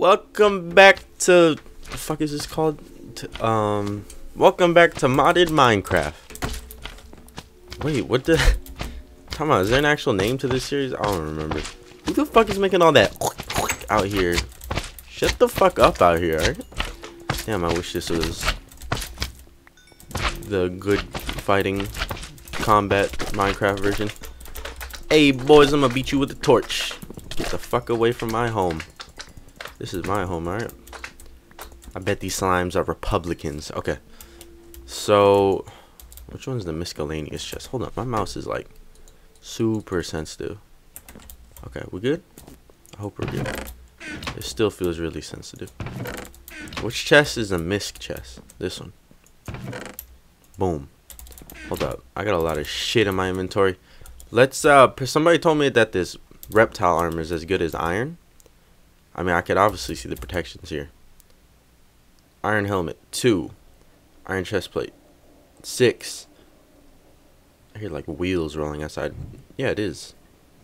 welcome back to the fuck is this called? To, um, welcome back to modded Minecraft. Wait, what the? Come on, is there an actual name to this series? I don't remember. Who the fuck is making all that out here? Shut the fuck up out here. Right? Damn, I wish this was the good fighting combat Minecraft version. Hey boys, I'm gonna beat you with a torch. Get the fuck away from my home. This is my home, alright? I bet these slimes are Republicans. Okay. So, which one's the miscellaneous chest? Hold on, my mouse is like super sensitive. Okay, we good? I hope we're good. It still feels really sensitive. Which chest is the misc chest? This one. Boom. Hold up. I got a lot of shit in my inventory. Let's, uh, somebody told me that this reptile armor is as good as iron. I mean, I could obviously see the protections here. Iron helmet, two. Iron chest plate, six. I hear like wheels rolling outside. Yeah, it is.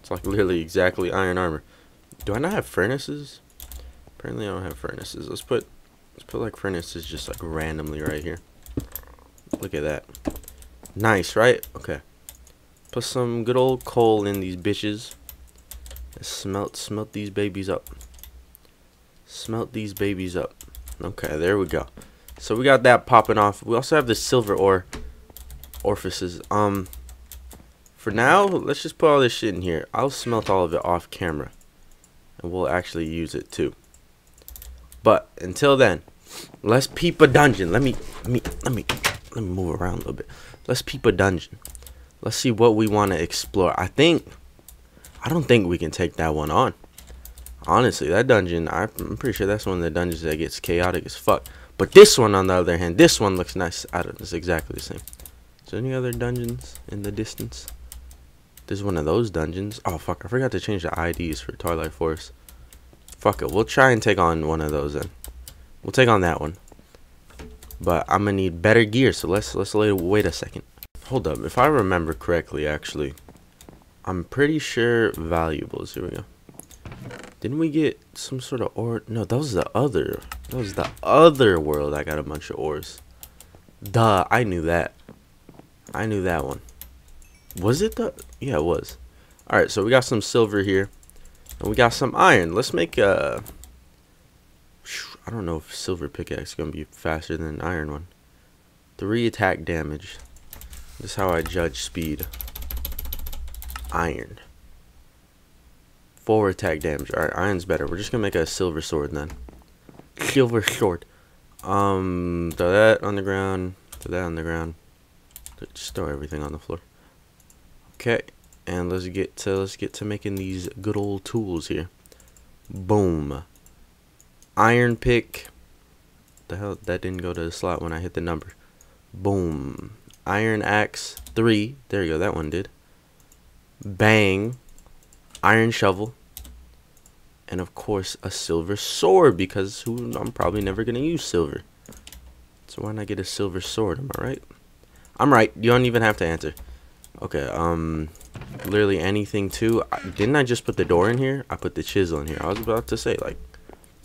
It's like literally exactly iron armor. Do I not have furnaces? Apparently I don't have furnaces. Let's put let's put like furnaces just like randomly right here. Look at that. Nice, right? Okay. Put some good old coal in these bitches. Smelt smelt these babies up. Smelt these babies up. Okay, there we go. So we got that popping off. We also have the silver ore orifices. Um, for now, let's just put all this shit in here. I'll smelt all of it off camera, and we'll actually use it too. But until then, let's peep a dungeon. Let me, let me, let me, let me move around a little bit. Let's peep a dungeon. Let's see what we want to explore. I think, I don't think we can take that one on. Honestly, that dungeon, I'm pretty sure that's one of the dungeons that gets chaotic as fuck. But this one, on the other hand, this one looks nice. I don't, it's exactly the same. Is there any other dungeons in the distance? This is one of those dungeons. Oh, fuck. I forgot to change the IDs for Twilight Forest. Fuck it. We'll try and take on one of those then. We'll take on that one. But I'm to need better gear, so let's, let's wait a second. Hold up. If I remember correctly, actually, I'm pretty sure valuables. Here we go. Didn't we get some sort of ore? No, that was the other. That was the other world. I got a bunch of ores. Duh, I knew that. I knew that one. Was it the? Yeah, it was. Alright, so we got some silver here. And we got some iron. Let's make a... I don't know if silver pickaxe is going to be faster than an iron one. Three attack damage. This is how I judge speed. Iron. Four attack damage. Alright, iron's better. We're just gonna make a silver sword then. Silver sword. Um, throw that on the ground. Throw that on the ground. Just throw everything on the floor. Okay, and let's get to let's get to making these good old tools here. Boom. Iron pick. The hell that didn't go to the slot when I hit the number. Boom. Iron axe three. There you go. That one did. Bang iron shovel, and of course a silver sword because who, I'm probably never going to use silver. So why not get a silver sword, am I right? I'm right, you don't even have to answer. Okay, um, literally anything too. I, didn't I just put the door in here? I put the chisel in here. I was about to say, like,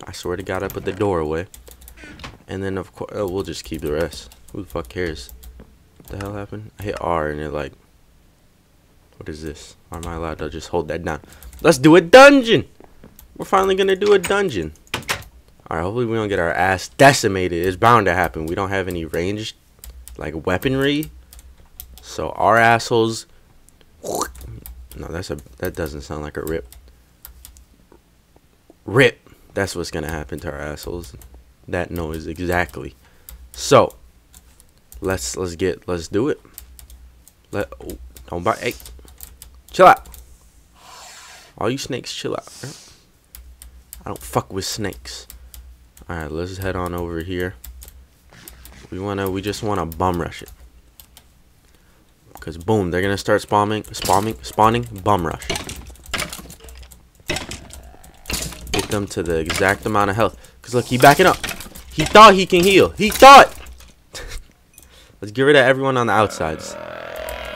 I swear to God I put the door away. And then of course, oh, we'll just keep the rest. Who the fuck cares? What the hell happened? I hit R and it like what is this? Am I allowed to just hold that down? Let's do a dungeon! We're finally gonna do a dungeon. Alright, hopefully we don't get our ass decimated. It's bound to happen. We don't have any ranged, like, weaponry. So our assholes... No, that's a that doesn't sound like a rip. Rip. That's what's gonna happen to our assholes. That noise exactly. So let's let's get let's do it. Let oh, don't bite. Hey, Chill out. All you snakes, chill out. I don't fuck with snakes. Alright, let's head on over here. We wanna we just wanna bum rush it. Cause boom, they're gonna start spawning spawning spawning bum rush. Get them to the exact amount of health. Cause look, he backing up. He thought he can heal. He thought Let's get rid of everyone on the outsides.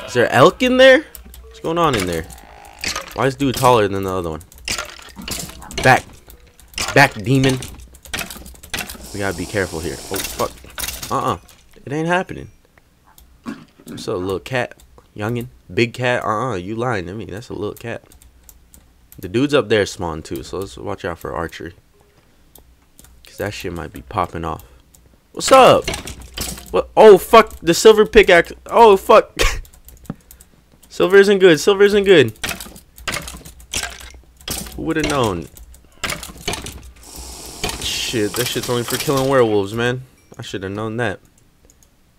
Is there elk in there? What's going on in there? Why is dude taller than the other one? Back. demon. We gotta be careful here. Oh, fuck. Uh-uh. It ain't happening. What's up, little cat? Youngin? Big cat? Uh-uh. You lying to me. That's a little cat. The dudes up there spawn too, so let's watch out for archery. Because that shit might be popping off. What's up? What? Oh, fuck. The silver pickaxe. Oh, fuck. silver isn't good. Silver isn't good. Who would have known? Shit, that shit's only for killing werewolves, man. I should have known that.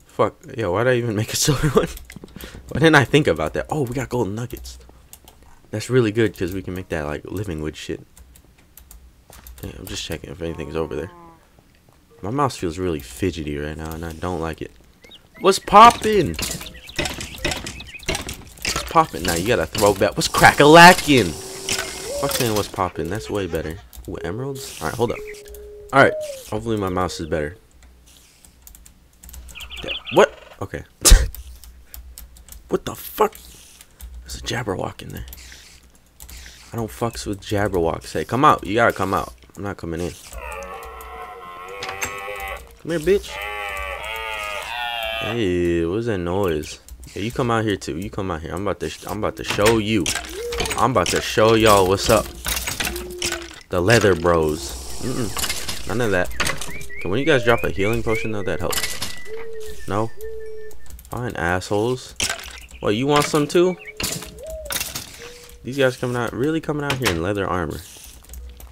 Fuck. Yo, why'd I even make a silver one? Why didn't I think about that? Oh, we got golden nuggets. That's really good because we can make that like living wood shit. I'm just checking if anything's over there. My mouse feels really fidgety right now and I don't like it. What's popping? What's popping? Now you gotta throw back. What's crack-a-lacking? Fuck saying what's popping. That's way better. Ooh, emeralds? Alright, hold up. Alright. Hopefully my mouse is better. What? Okay. what the fuck? There's a Jabberwock in there. I don't fucks with Jabberwocks. Hey, come out. You gotta come out. I'm not coming in. Come here, bitch. Hey, what's that noise? Hey, you come out here too. You come out here. I'm about to. I'm about to show you. I'm about to show y'all what's up. The leather bros. Mm -mm, none of that. Can when you guys drop a healing potion though, that helps. No. Fine, assholes. What, you want some too? These guys coming out, really coming out here in leather armor.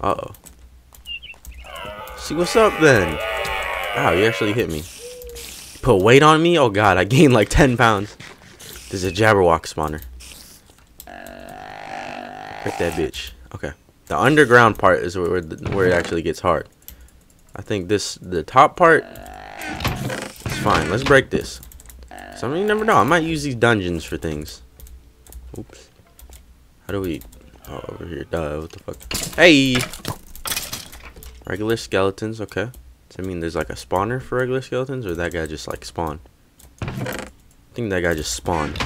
Uh-oh. See, what's up then? Wow, you actually hit me. put weight on me? Oh god, I gained like 10 pounds. This is a Jabberwock spawner. Break that bitch. Okay. The underground part is where, where it actually gets hard. I think this, the top part, is fine. Let's break this. So, I mean, you never know. I might use these dungeons for things. Oops. How do we... Oh, over here. Duh, what the fuck? Hey! Regular skeletons, okay. So I mean there's like a spawner for regular skeletons, or that guy just like spawned? I think that guy just spawned.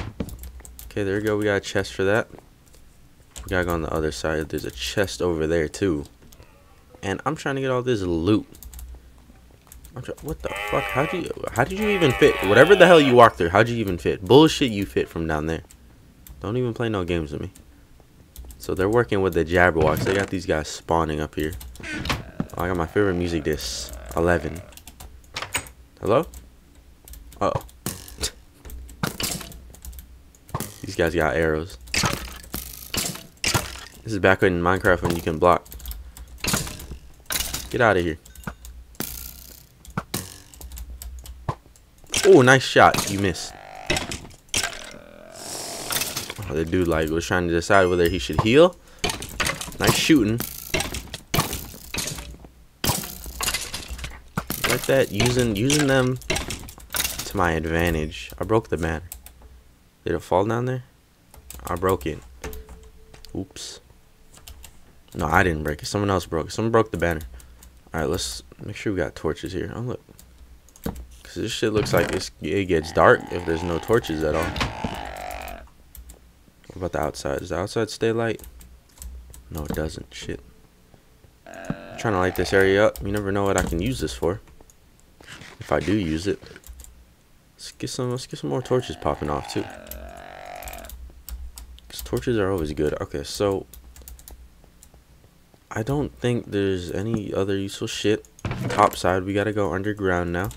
Okay, there we go. We got a chest for that. We gotta go on the other side. There's a chest over there too. And I'm trying to get all this loot. what the fuck? How do you? How did you even fit? Whatever the hell you walked through, how'd you even fit? Bullshit, you fit from down there. Don't even play no games with me. So they're working with the Jabberwocks. They got these guys spawning up here. Oh, I got my favorite music disc. 11. Hello? Uh oh. These guys got arrows. This is back in Minecraft when you can block. Get out of here. Oh, nice shot. You missed. Oh, the dude like was trying to decide whether he should heal. Nice shooting. like that, using using them to my advantage. I broke the banner. Did it fall down there? I broke it. Oops. No, I didn't break it. Someone else broke it. Someone broke the banner. Alright, let's make sure we got torches here. Oh, look. Because this shit looks like it gets dark if there's no torches at all. What about the outside? Does the outside stay light? No, it doesn't. Shit. I'm trying to light this area up. You never know what I can use this for if I do use it. Let's get some let's get some more torches popping off too. Cause torches are always good. Okay, so I don't think there's any other useful shit. Top side, we gotta go underground now.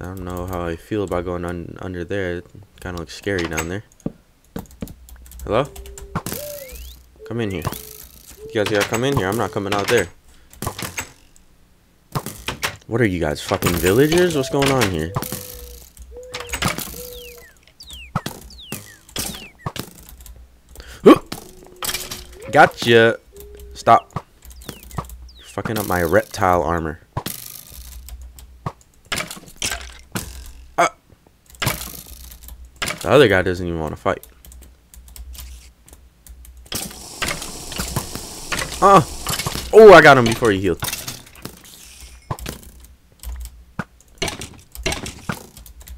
I don't know how I feel about going un under there. It kind of looks scary down there. Hello? Come in here. You guys gotta come in here. I'm not coming out there. What are you guys, fucking villagers? What's going on here? Gotcha. Stop. You're fucking up my reptile armor. Ah. The other guy doesn't even want to fight. Ah. Oh, I got him before he healed.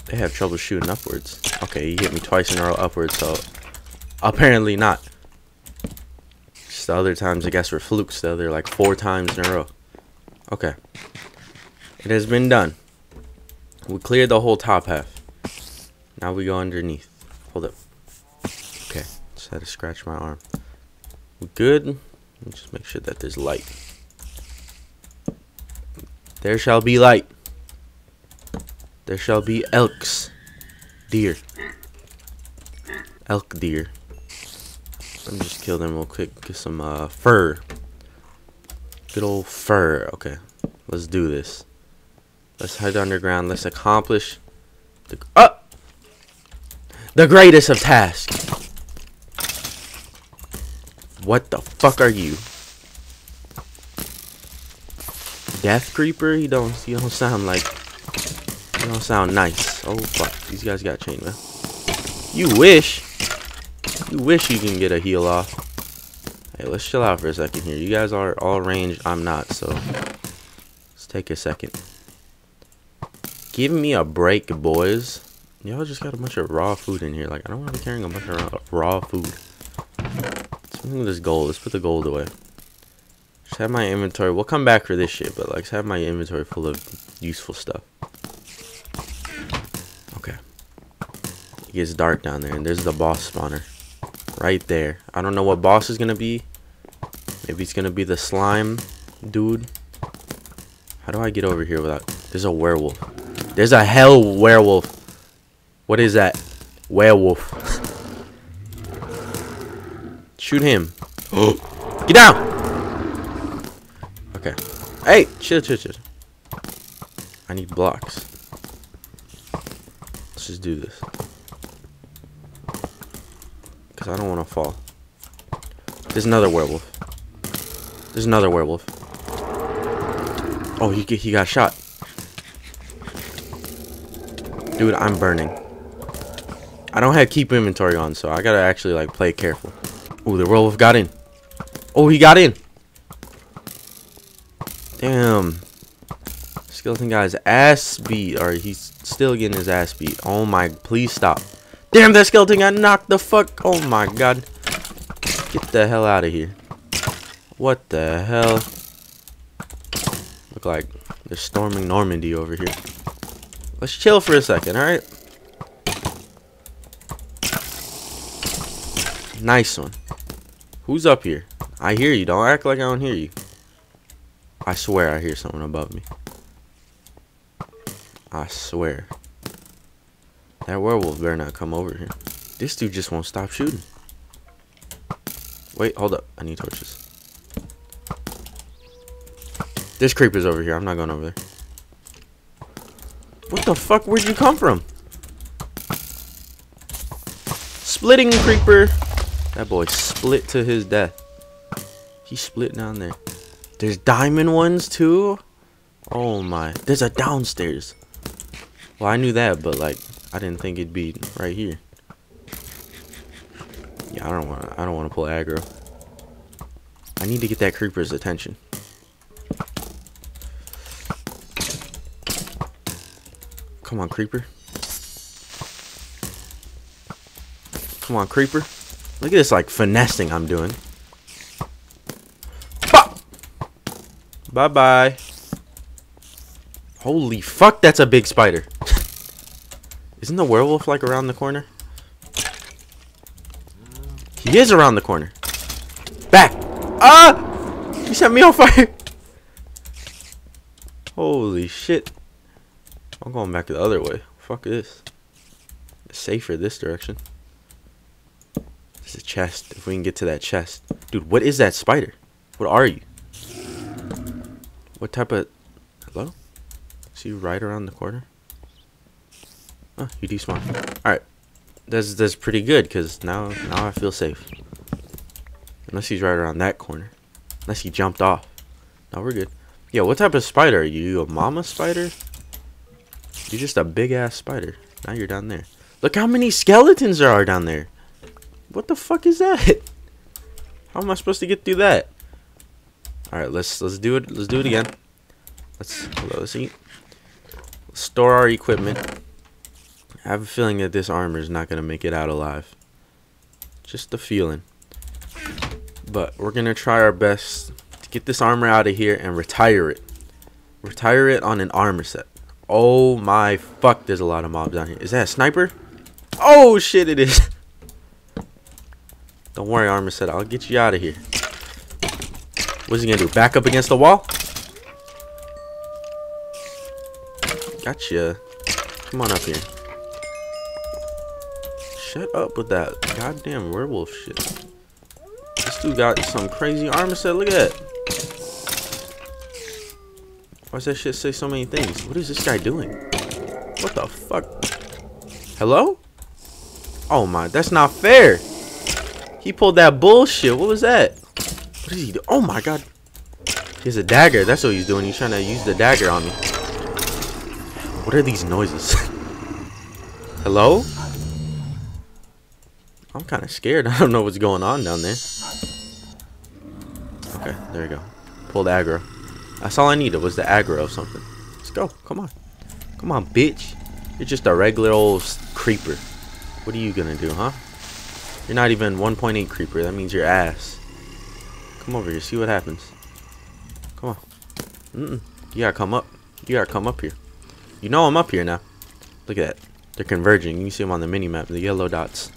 They have trouble shooting upwards. Okay, he hit me twice in a row upwards, so apparently not. The other times, I guess, were flukes. The other, like, four times in a row. Okay. It has been done. We cleared the whole top half. Now we go underneath. Hold up. Okay. Just had to scratch my arm. We good? Just make sure that there's light. There shall be light. There shall be elks. Deer. Elk deer. Let me just kill them real quick. Get some uh, fur. Good old fur. Okay. Let's do this. Let's head underground. Let's accomplish the uh, the greatest of tasks. What the fuck are you? Death creeper? You don't you don't sound like you don't sound nice. Oh fuck. These guys got chain man. You wish. You wish you can get a heal off. Hey, let's chill out for a second here. You guys are all ranged. I'm not, so let's take a second. Give me a break, boys. Y'all just got a bunch of raw food in here. Like, I don't want to be carrying a bunch of raw food. Let's move this gold. Let's put the gold away. Just have my inventory. We'll come back for this shit, but like, have my inventory full of useful stuff. Okay. It gets dark down there, and there's the boss spawner. Right there. I don't know what boss is gonna be. Maybe it's gonna be the slime dude. How do I get over here without... There's a werewolf. There's a hell werewolf. What is that? Werewolf. Shoot him. Get down! Okay. Hey! Chill, chill, chill. I need blocks. Let's just do this. Because I don't want to fall. There's another werewolf. There's another werewolf. Oh, he, he got shot. Dude, I'm burning. I don't have keep inventory on, so I gotta actually like play careful. Oh, the werewolf got in. Oh, he got in. Damn. Skeleton guy's ass beat. Or he's still getting his ass beat. Oh my, please stop. Damn, that skeleton got knocked the fuck. Oh my god. Get the hell out of here. What the hell? Look like they're storming Normandy over here. Let's chill for a second, alright? Nice one. Who's up here? I hear you. Don't act like I don't hear you. I swear I hear someone above me. I swear. That werewolf better not come over here. This dude just won't stop shooting. Wait, hold up. I need torches. This creeper's over here. I'm not going over there. What the fuck? Where'd you come from? Splitting creeper. That boy split to his death. He split down there. There's diamond ones too? Oh my. There's a downstairs. Well, I knew that, but like, I didn't think it'd be right here. Yeah, I don't want. To I don't want to pull aggro. I need to get that creeper's attention. Come on, creeper. Come on, creeper. Look at this, like, finessing I'm doing. Bye-bye. Holy fuck, that's a big spider. Isn't the werewolf, like, around the corner? He is around the corner. Back. Ah! He set me on fire. Holy shit. I'm going back the other way. Fuck this. It's safer this direction. There's a chest. If we can get to that chest. Dude, what is that spider? What are you? What type of... Hello? See you right around the corner? Oh, you despawn. Alright. That's, that's pretty good, because now, now I feel safe. Unless he's right around that corner. Unless he jumped off. Now we're good. Yeah, what type of spider are you? you a mama spider? You're just a big ass spider. Now you're down there. Look how many skeletons there are down there. What the fuck is that? How am I supposed to get through that? Alright, let's let's do it. Let's do it again. Let's let's eat. Let's store our equipment. I have a feeling that this armor is not gonna make it out alive. Just a feeling. But we're gonna try our best to get this armor out of here and retire it. Retire it on an armor set. Oh my fuck, there's a lot of mobs down here. Is that a sniper? Oh shit, it is. Don't worry, armor set. I'll get you out of here. What's he gonna do? Back up against the wall? Gotcha. Come on up here. Shut up with that goddamn werewolf shit. This dude got some crazy armor set. Look at that. Why does that shit say so many things? What is this guy doing? What the fuck? Hello? Oh my, that's not fair. He pulled that bullshit. What was that? What is he do? Oh my god. He has a dagger. That's what he's doing. He's trying to use the dagger on me. What are these noises? Hello? I'm kind of scared. I don't know what's going on down there. Okay, there we go. Pulled aggro. That's all I needed was the aggro of something. Let's go. Come on. Come on, bitch. You're just a regular old creeper. What are you gonna do, huh? You're not even 1.8 creeper. That means you're ass. Come over here. See what happens. Come on. Mm -mm. You gotta come up. You gotta come up here. You know I'm up here now. Look at that. They're converging. You can see them on the mini map. The yellow dots.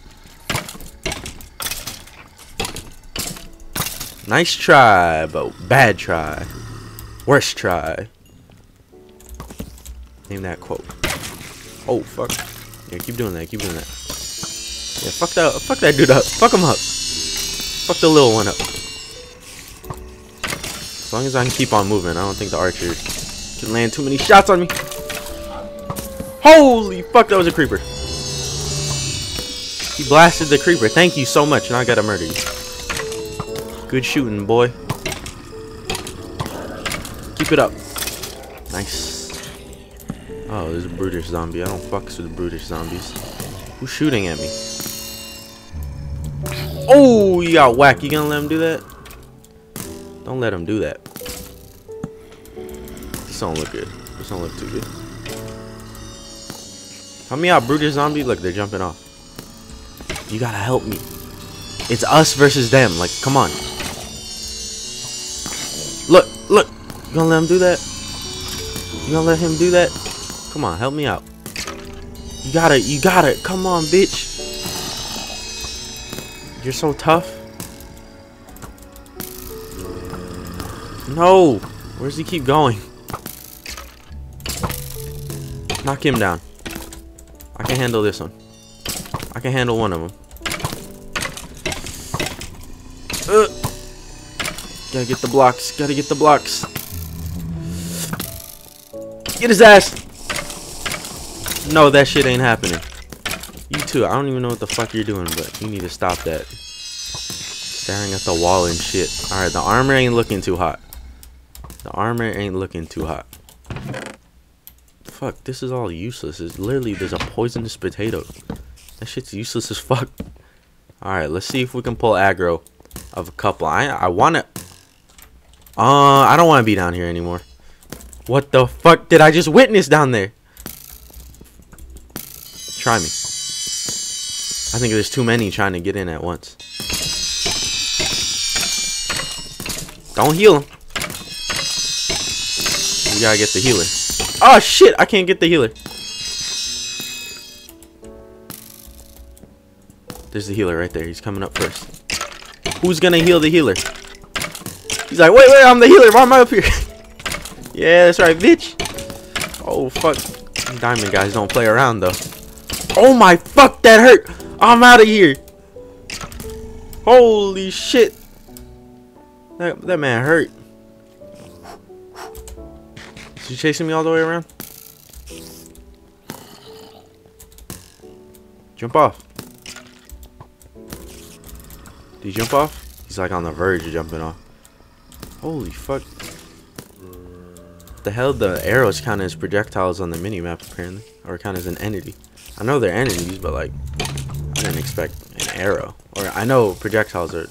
Nice try, but bad try. Worst try. Name that quote. Oh, fuck. Yeah, keep doing that. Keep doing that. Yeah, fuck that. Fuck that dude up. Fuck him up. Fuck the little one up. As long as I can keep on moving, I don't think the archer can land too many shots on me. Holy fuck, that was a creeper. He blasted the creeper. Thank you so much. Now I gotta murder you. Good shooting, boy. Keep it up. Nice. Oh, there's a brutish zombie. I don't fucks with brutish zombies. Who's shooting at me? Oh, you got whack. You gonna let him do that? Don't let him do that. This don't look good. This don't look too good. Help me out, brutish zombie. Look, they're jumping off. You gotta help me. It's us versus them. Like, come on. You gonna let him do that? You gonna let him do that? Come on, help me out. You got it. You got it. Come on, bitch. You're so tough. No. Where's he keep going? Knock him down. I can handle this one. I can handle one of them. Uh, gotta get the blocks. Gotta get the blocks. Get his ass. No, that shit ain't happening. You too. I don't even know what the fuck you're doing, but you need to stop that. Staring at the wall and shit. Alright, the armor ain't looking too hot. The armor ain't looking too hot. Fuck, this is all useless. It's literally, there's a poisonous potato. That shit's useless as fuck. Alright, let's see if we can pull aggro of a couple. I I wanna Uh I don't wanna be down here anymore. What the fuck did I just witness down there? Try me. I think there's too many trying to get in at once. Don't heal him. We gotta get the healer. Oh shit, I can't get the healer. There's the healer right there. He's coming up first. Who's gonna heal the healer? He's like, wait, wait, I'm the healer. Why am I up here? yeah, that's right, bitch. Oh, fuck. Diamond guys don't play around, though. Oh my fuck, that hurt. I'm out of here. Holy shit. That, that man hurt. Is he chasing me all the way around? Jump off. Did he jump off? He's like on the verge of jumping off. Holy fuck. The hell the arrows count as projectiles on the mini map apparently. Or count as an entity. I know they're entities, but like I didn't expect an arrow. Or I know projectiles are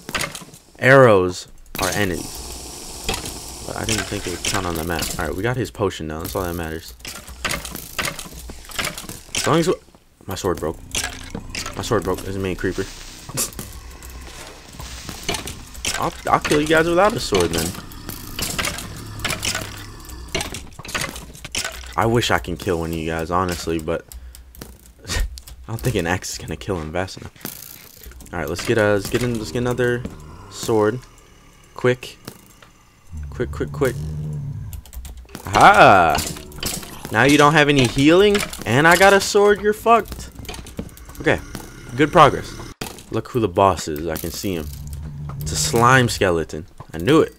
arrows are entities. But I didn't think it would count on the map. Alright, we got his potion now. That's all that matters. As long as my sword broke. My sword broke. There's a main creeper. I'll, I'll kill you guys without a sword then. I wish I can kill one of you guys, honestly, but I don't think an axe is gonna kill him fast enough. All right, let's get a let's get in, let's get another sword, quick, quick, quick, quick. Aha! Now you don't have any healing, and I got a sword. You're fucked. Okay, good progress. Look who the boss is. I can see him. It's a slime skeleton. I knew it.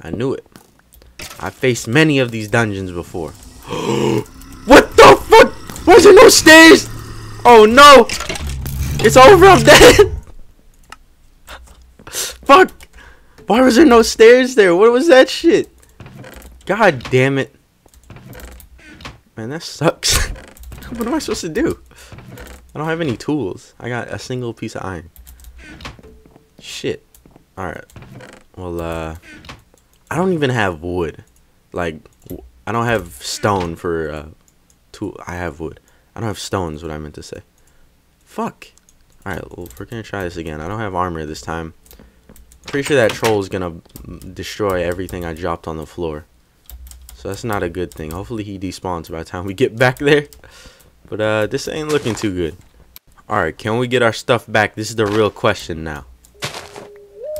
I knew it. I faced many of these dungeons before. What the fuck? Why is there no stairs? Oh no! It's over, I'm dead! fuck! Why was there no stairs there? What was that shit? God damn it. Man, that sucks. what am I supposed to do? I don't have any tools. I got a single piece of iron. Shit. Alright. Well, uh... I don't even have wood. Like, I don't have stone for uh, tool. I have wood. I don't have stones. What I meant to say. Fuck. All right, well, we're gonna try this again. I don't have armor this time. Pretty sure that troll is gonna destroy everything I dropped on the floor. So that's not a good thing. Hopefully he despawns by the time we get back there. But uh, this ain't looking too good. Alright, can we get our stuff back? This is the real question now.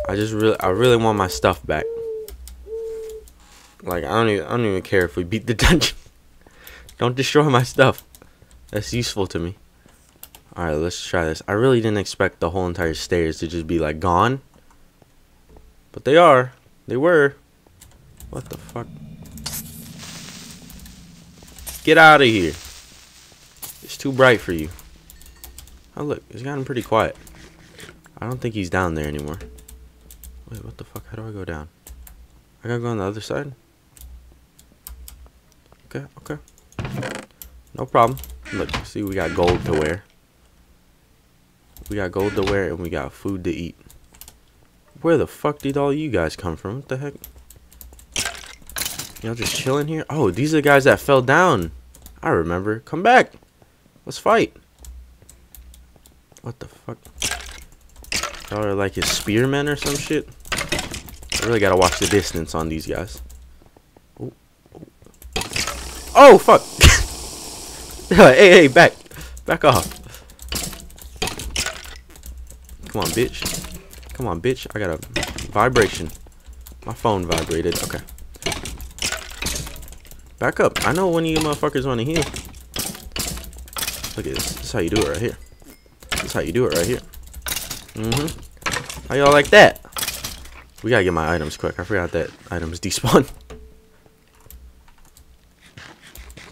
I just really, I really want my stuff back. Like I don't even I don't even care if we beat the dungeon. don't destroy my stuff. That's useful to me. Alright, let's try this. I really didn't expect the whole entire stairs to just be like gone. But they are. They were. What the fuck? Get out of here. It's too bright for you. Oh look, it's gotten pretty quiet. I don't think he's down there anymore. Wait, what the fuck? How do I go down? I gotta go on the other side? Okay, okay. No problem. Look, see, we got gold to wear. We got gold to wear and we got food to eat. Where the fuck did all you guys come from? What the heck? Y'all just chilling here? Oh, these are the guys that fell down. I remember. Come back. Let's fight. What the fuck? Y'all are like his spearmen or some shit? I really gotta watch the distance on these guys. Oh, fuck. hey, hey, back. Back off. Come on, bitch. Come on, bitch. I got a vibration. My phone vibrated. Okay. Back up. I know when you motherfuckers want to heal. Look at this. This is how you do it right here. This is how you do it right here. Mm-hmm. How y'all like that? We gotta get my items quick. I forgot that items despawn.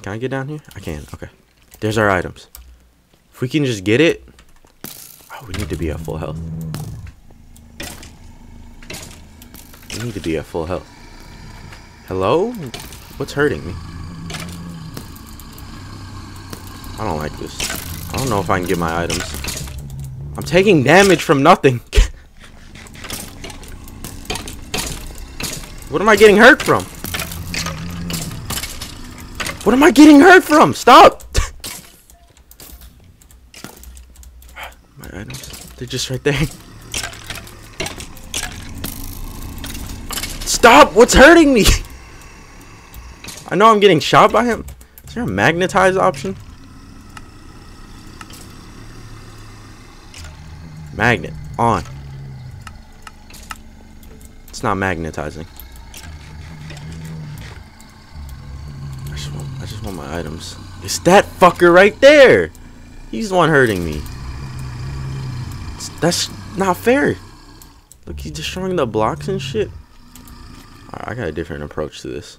Can I get down here? I can. Okay. There's our items. If we can just get it. Oh, we need to be at full health. We need to be at full health. Hello? What's hurting me? I don't like this. I don't know if I can get my items. I'm taking damage from nothing. what am I getting hurt from? What am I getting hurt from? Stop! My items. They're just right there. Stop! What's hurting me? I know I'm getting shot by him. Is there a magnetize option? Magnet. On. It's not magnetizing. just want my items. It's that fucker right there. He's the one hurting me. It's, that's not fair. Look, he's destroying the blocks and shit. I got a different approach to this.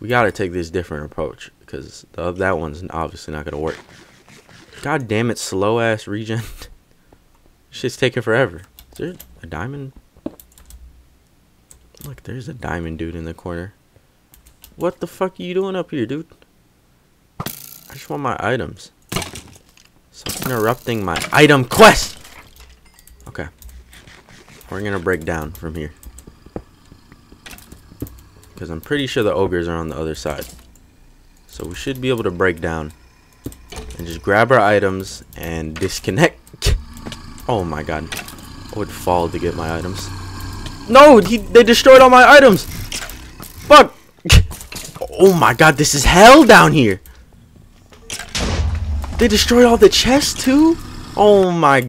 We gotta take this different approach because that one's obviously not gonna work. God damn it, slow ass regen. Shit's taking forever. Is there a diamond? Look, there's a diamond dude in the corner. What the fuck are you doing up here, dude? I just want my items. Stop interrupting my item quest! Okay. We're gonna break down from here. Because I'm pretty sure the ogres are on the other side. So we should be able to break down. And just grab our items and disconnect. oh my god. I would fall to get my items. No, he, they destroyed all my items. Fuck. Oh my god, this is hell down here. They destroyed all the chests too? Oh my